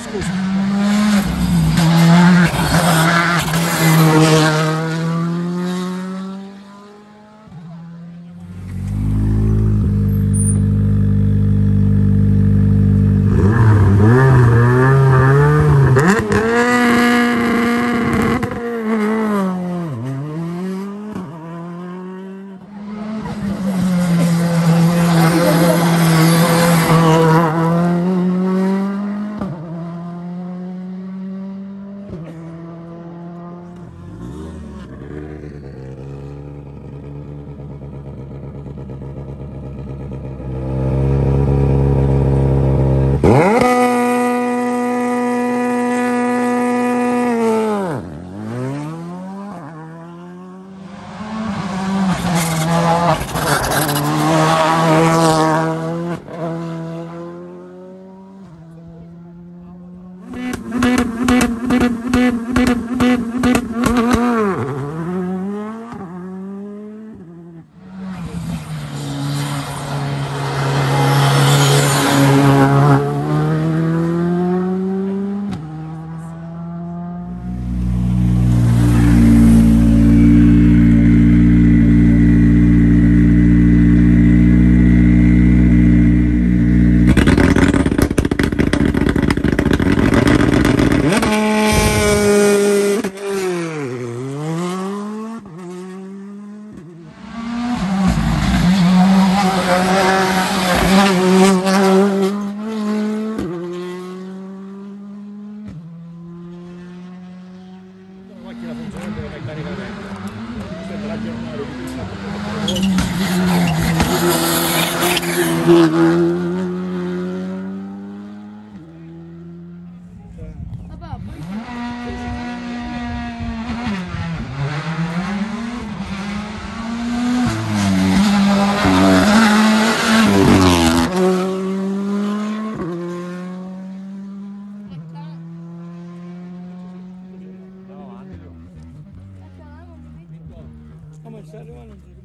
Московский. Come on, arrivano in giro.